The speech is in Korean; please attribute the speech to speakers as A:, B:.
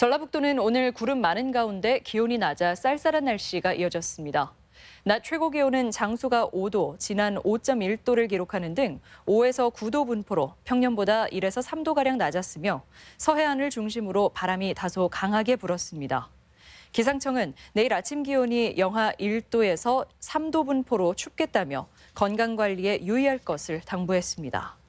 A: 전라북도는 오늘 구름 많은 가운데 기온이 낮아 쌀쌀한 날씨가 이어졌습니다. 낮 최고 기온은 장수가 5도, 진안 5.1도를 기록하는 등 5에서 9도 분포로 평년보다 1에서 3도가량 낮았으며 서해안을 중심으로 바람이 다소 강하게 불었습니다. 기상청은 내일 아침 기온이 영하 1도에서 3도 분포로 춥겠다며 건강 관리에 유의할 것을 당부했습니다.